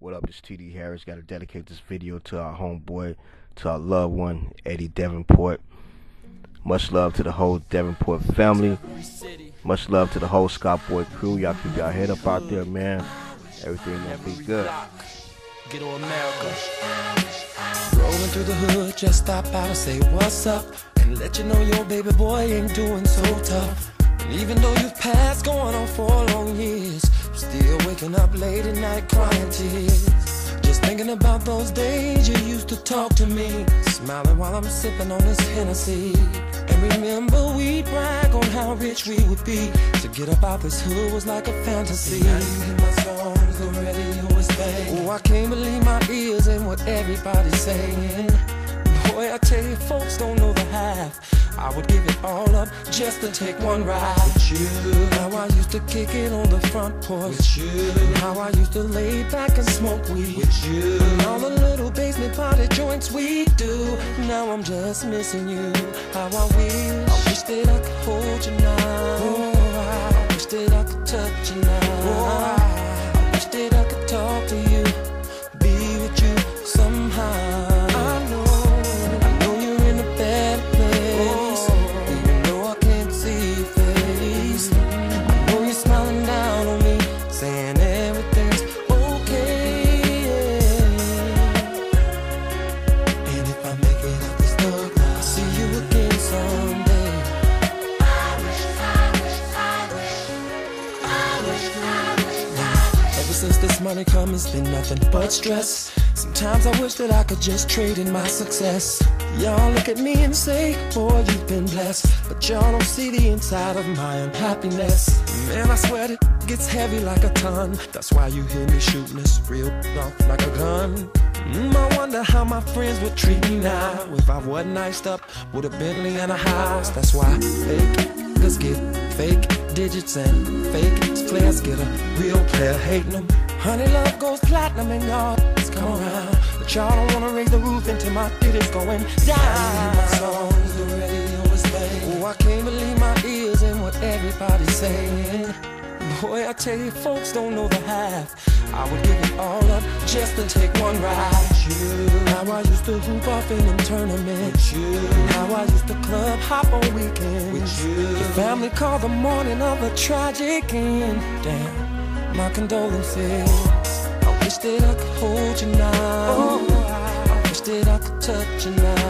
What up, this TD Harris. Got to dedicate this video to our homeboy, to our loved one, Eddie Davenport. Much love to the whole Davenport family. Much love to the whole Scott Boy crew. Y'all keep your head up out there, man. Everything gonna be good. Get on America. Rolling through the hood, just stop out and say what's up. And let you know your baby boy ain't doing so tough. And even though you've passed going on for long years, waking up late at night crying tears. Just thinking about those days you used to talk to me. Smiling while I'm sipping on this Hennessy. And remember we'd brag on how rich we would be. To get up out this hood was like a fantasy. Now you hear my songs, the radio is playing. Oh, I can't believe my ears and what everybody's saying. Boy, I tell you, folks don't know the half. I would give it all up just to take one ride with you. How I used to kick it on the front porch with you. How I used to lay back and smoke weed with you. And all the little basement party joints we do. Now I'm just missing you. How I wish, I wish that I could hold you now. Oh, I wish that I could touch you now. Oh, money come, it's been nothing but stress. Sometimes I wish that I could just trade in my success. Y'all look at me and say, boy, you've been blessed. But y'all don't see the inside of my unhappiness. Man, I swear it gets heavy like a ton. That's why you hear me shooting this real off like a gun. Mm, I wonder how my friends would treat me now if I wasn't iced up with a Bentley and a house. That's why fake niggas get fake digits and fake players get a real player hating them. Honey, love goes platinum and y'all come around. But y'all don't wanna raise the roof until my titties going down. My songs, the radio is playing. Oh, I can't believe my ears and what everybody's saying. Boy, I tell you, folks don't know the half. I would give it all up just to take one ride. You. How I used to hoop off in them tournaments. You. How I used to club hop on weekends. With you. Your family called the morning of a tragic end. Damn, my condolences. I wish that I could hold you now. I wish that I could touch you now.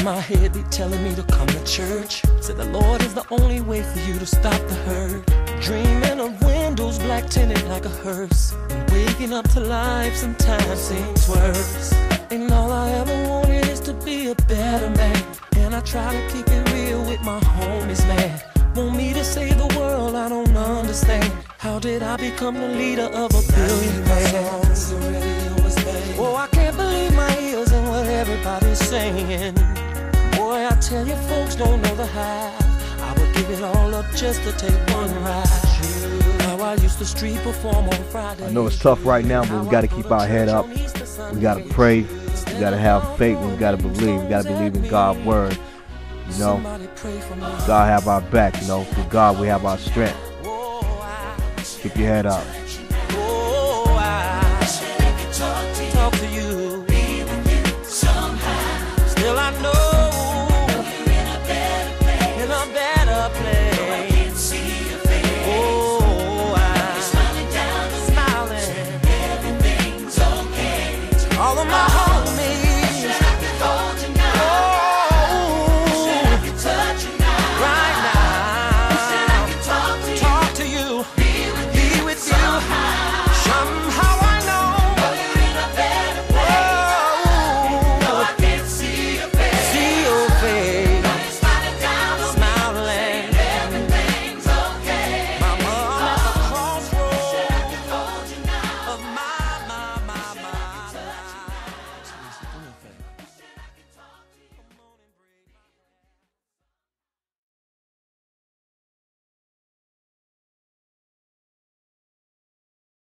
In my head be telling me to come to church. Said the Lord is the only way for you to stop the hurt. Dreaming of windows black tinted like a hearse. And waking up to life sometimes seems worse. And all I ever wanted is to be a better man. And I try to keep it real with my homies, man. Want me to save the world, I don't understand. How did I become the leader of a billion just to take one ride. I used to street perform on Friday. I know it's tough right now, but we got to keep our head up. We got to pray. We got to have faith. We got to believe. We got to believe in God's word. You know, Somebody pray for me. God have our back. You know, through God we have our strength. Keep your head up.